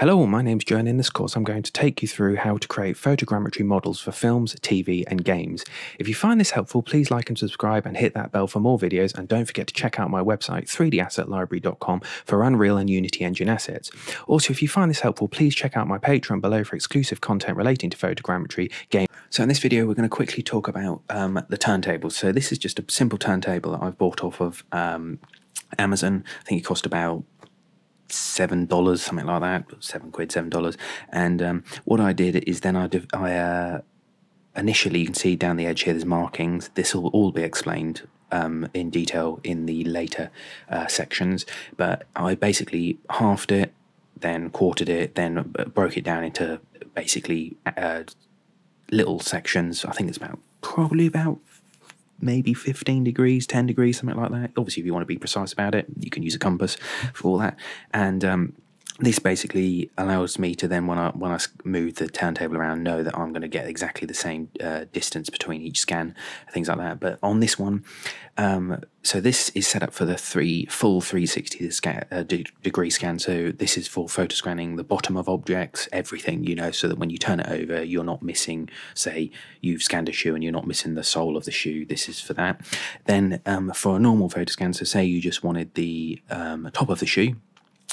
Hello, my name's Joe, and in this course I'm going to take you through how to create photogrammetry models for films, TV, and games. If you find this helpful, please like and subscribe and hit that bell for more videos, and don't forget to check out my website 3dassetlibrary.com for Unreal and Unity Engine assets. Also, if you find this helpful, please check out my Patreon below for exclusive content relating to photogrammetry, game. So in this video, we're going to quickly talk about um, the turntable. So this is just a simple turntable that I've bought off of um, Amazon. I think it cost about seven dollars, something like that, seven quid, seven dollars. And um, what I did is then I, I uh, initially you can see down the edge here there's markings. This will all be explained um, in detail in the later uh, sections. But I basically halved it, then quartered it, then broke it down into basically uh, little sections. I think it's about probably about maybe 15 degrees, 10 degrees, something like that. Obviously, if you want to be precise about it, you can use a compass for all that. And um, this basically allows me to then, when I when I move the turntable around, know that I'm going to get exactly the same uh, distance between each scan, things like that. But on this one, um, so this is set up for the three full 360 scan, uh, degree scan. So this is for photo scanning the bottom of objects, everything, you know, so that when you turn it over, you're not missing, say, you've scanned a shoe and you're not missing the sole of the shoe. This is for that. Then um, for a normal photo scan, so say you just wanted the um, top of the shoe,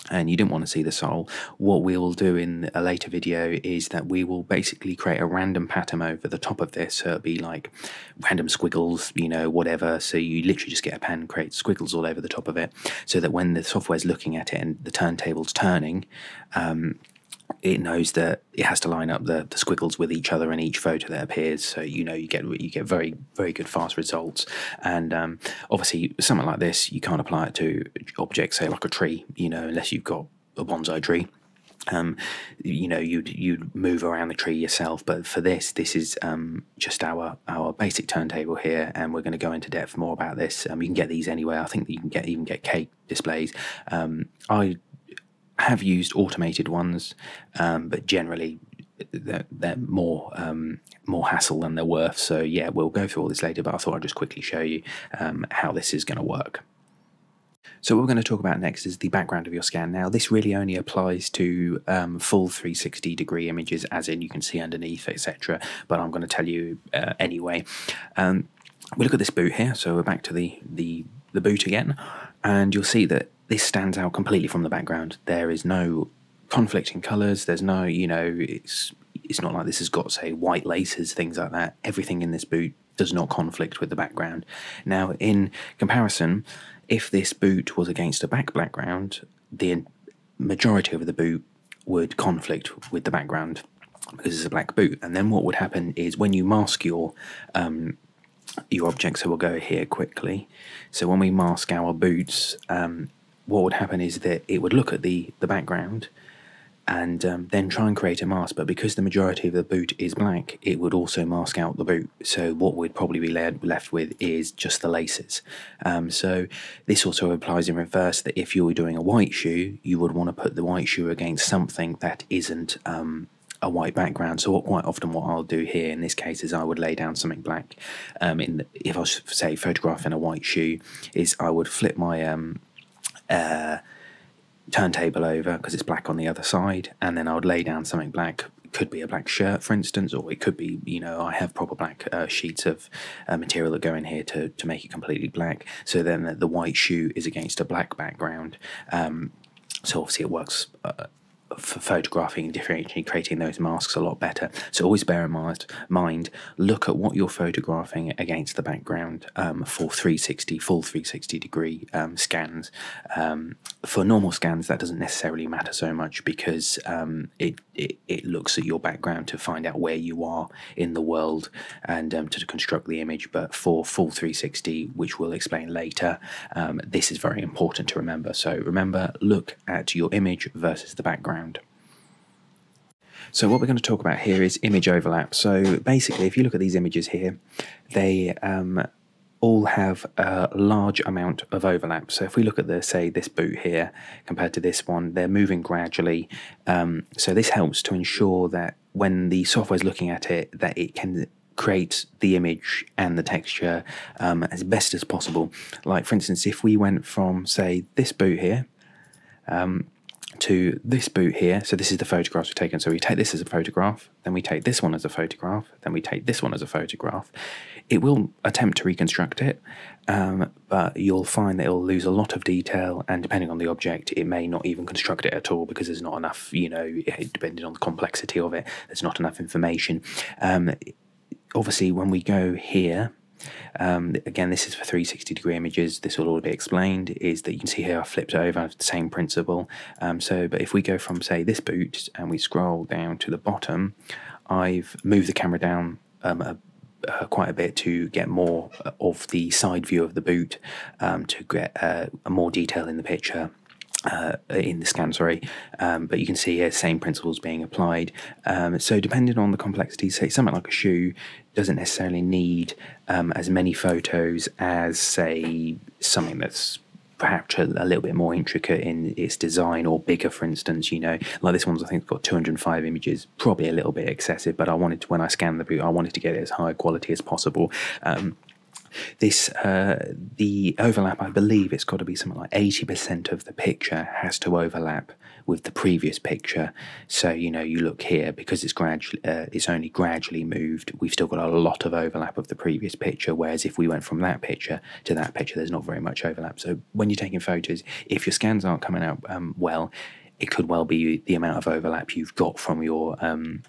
and you didn't want to see the sole, what we will do in a later video is that we will basically create a random pattern over the top of this. So it'll be like random squiggles, you know, whatever. So you literally just get a pen, create squiggles all over the top of it, so that when the software's looking at it and the turntable's turning, um, it knows that it has to line up the, the squiggles with each other in each photo that appears. So you know you get you get very very good fast results. And um, obviously something like this you can't apply it to objects, say like a tree, you know, unless you've got a bonsai tree. Um, you know, you'd you'd move around the tree yourself, but for this, this is um, just our our basic turntable here, and we're going to go into depth more about this. Um, you can get these anywhere. I think you can get even get cake displays. Um, I have used automated ones, um, but generally they're, they're more um, more hassle than they're worth. So yeah, we'll go through all this later, but I thought I'd just quickly show you um, how this is going to work. So what we're going to talk about next is the background of your scan. Now this really only applies to um, full 360 degree images, as in you can see underneath, etc. But I'm going to tell you uh, anyway. Um, we look at this boot here, so we're back to the the the boot again, and you'll see that this stands out completely from the background. There is no conflicting colours. There's no, you know, it's it's not like this has got say white laces, things like that. Everything in this boot does not conflict with the background. Now, in comparison, if this boot was against a back background, the majority of the boot would conflict with the background because it's a black boot. And then what would happen is when you mask your um, your object, so we'll go here quickly. So when we mask our boots, um, what would happen is that it would look at the, the background and um, then try and create a mask. But because the majority of the boot is black, it would also mask out the boot. So what we'd probably be left with is just the laces. Um, so this also applies in reverse that if you were doing a white shoe, you would want to put the white shoe against something that isn't um, a white background. So what quite often what I'll do here in this case is I would lay down something black. Um, in the, if I was say photographing a white shoe, is I would flip my um, uh, turntable over because it's black on the other side, and then I would lay down something black. Could be a black shirt, for instance, or it could be, you know, I have proper black uh, sheets of uh, material that go in here to, to make it completely black. So then the, the white shoe is against a black background. Um, so obviously it works uh, photographing and differentiating, creating those masks a lot better. So always bear in mind, mind look at what you're photographing against the background um, for 360, full 360 degree um, scans. Um, for normal scans, that doesn't necessarily matter so much because um, it, it, it looks at your background to find out where you are in the world and um, to construct the image. But for full 360, which we'll explain later, um, this is very important to remember. So remember, look at your image versus the background. So what we're going to talk about here is image overlap. So basically, if you look at these images here, they um, all have a large amount of overlap. So if we look at the say this boot here compared to this one, they're moving gradually. Um, so this helps to ensure that when the software is looking at it, that it can create the image and the texture um, as best as possible. Like for instance, if we went from say this boot here um, to this boot here. So this is the photographs we've taken. So we take this as a photograph, then we take this one as a photograph, then we take this one as a photograph. It will attempt to reconstruct it, um, but you'll find that it'll lose a lot of detail, and depending on the object, it may not even construct it at all because there's not enough, you know, depending on the complexity of it, there's not enough information. Um, obviously, when we go here, um, again, this is for 360 degree images. This will all be explained. Is that you can see here I flipped over, same principle. Um, so, but if we go from say this boot and we scroll down to the bottom, I've moved the camera down um, a, uh, quite a bit to get more of the side view of the boot, um, to get uh, more detail in the picture. Uh, in the scan, sorry, um, but you can see here same principles being applied. Um, so depending on the complexity, say something like a shoe doesn't necessarily need um, as many photos as say something that's perhaps a, a, little bit more intricate in its design or bigger for instance you know like this one's i think got 205 images probably a little bit excessive but i wanted to when i scanned the boot i wanted to get it as high quality as possible um, this uh, the overlap i believe it's got to be something like 80% of the picture has to overlap with the previous picture. So you know you look here because it's gradually uh, it's only gradually moved we've still got a lot of overlap of the previous picture whereas if we went from that picture to that picture there's not very much overlap. So when you're taking photos if your scans aren't coming out um, well it could well be the amount of overlap you've got from your um,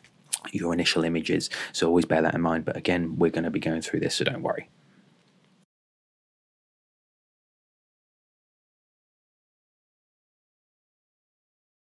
your initial images. So always bear that in mind. But again we're going to be going through this so don't worry